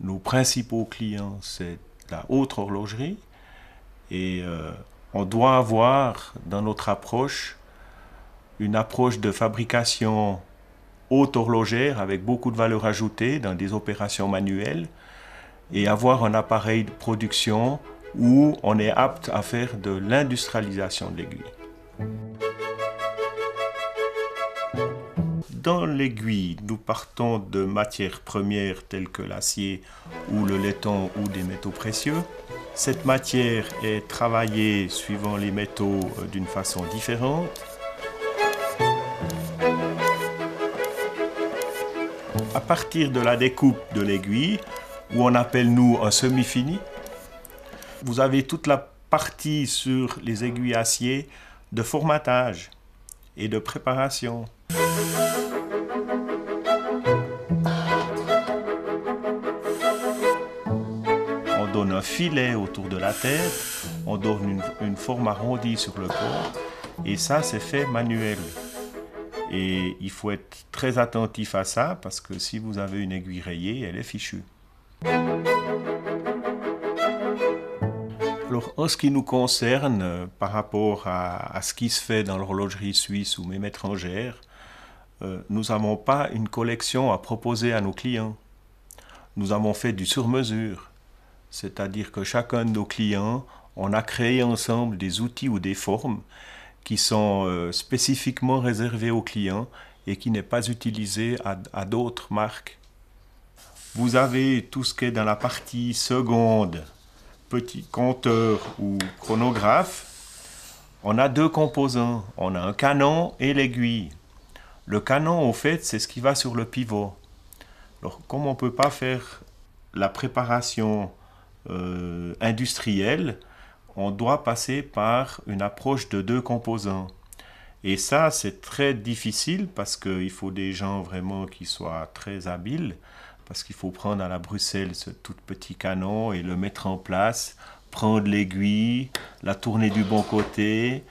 Nos principaux clients, c'est la haute horlogerie et euh, on doit avoir dans notre approche une approche de fabrication haute horlogère avec beaucoup de valeur ajoutée dans des opérations manuelles et avoir un appareil de production où on est apte à faire de l'industrialisation de l'aiguille. Dans l'aiguille, nous partons de matières premières telles que l'acier ou le laiton ou des métaux précieux. Cette matière est travaillée suivant les métaux euh, d'une façon différente. À partir de la découpe de l'aiguille, où on appelle nous un semi-fini, vous avez toute la partie sur les aiguilles acier de formatage et de préparation. un filet autour de la tête, on donne une, forme arrondie sur le corps, et ça c'est fait manuel. Et il faut être très attentif à ça parce que si vous avez une aiguille rayée, elle est fichue. Alors, en ce qui nous concerne, par rapport à, ce qui se fait dans l'horlogerie suisse ou même étrangère, euh, nous n'avons pas une collection à proposer à nos clients. Nous avons fait du sur-mesure. C'est-à-dire que chacun de nos clients, on a créé ensemble des outils ou des formes qui sont euh, spécifiquement réservés aux clients et qui n'est pas utilisé à, d'autres marques. Vous avez tout ce qui est dans la partie seconde, petit compteur ou chronographe. On a deux composants. On a un canon et l'aiguille. Le canon, au fait, c'est ce qui va sur le pivot. Alors, comme on ne peut pas faire la préparation euh, industriel, on doit passer par une approche de deux composants. Et ça, c'est très difficile parce qu'il faut des gens vraiment qui soient très habiles, parce qu'il faut prendre à la Bruxelles ce tout petit canon et le mettre en place, prendre l'aiguille, la tourner du bon côté.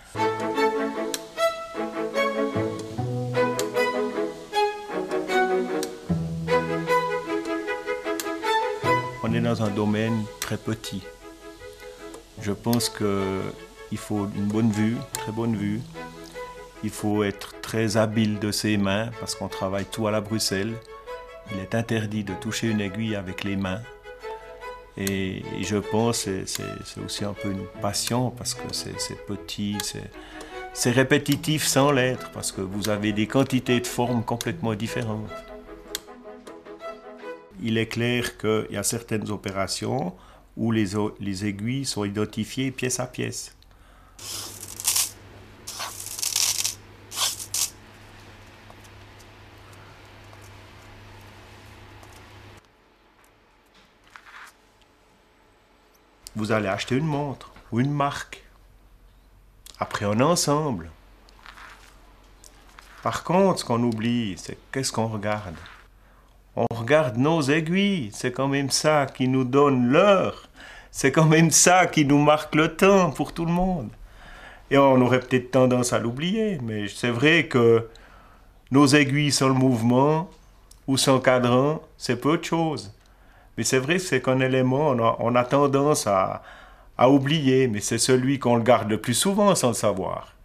on est dans un domaine très petit. Je pense qu'il faut une bonne vue, très bonne vue. Il faut être très habile de ses mains parce qu'on travaille tout à la Bruxelles. Il est interdit de toucher une aiguille avec les mains. Et, je pense que c'est aussi un peu une passion parce que c'est petit, c'est répétitif sans l'être parce que vous avez des quantités de formes complètement différentes il est clair qu'il y a certaines opérations où les, les aiguilles sont identifiées pièce à pièce. Vous allez acheter une montre ou une marque. Après un ensemble. Par contre, ce qu'on oublie, c'est qu'est-ce qu'on regarde? On regarde nos aiguilles, c'est quand même ça qui nous donne l'heure, c'est quand même ça qui nous marque le temps pour tout le monde. Et on aurait peut-être tendance à l'oublier, mais c'est vrai que nos aiguilles sans le mouvement ou sans cadran, c'est peu de choses. Mais c'est vrai que c'est qu'un élément, on a, tendance à, à oublier, mais c'est celui qu'on le garde le plus souvent sans le savoir.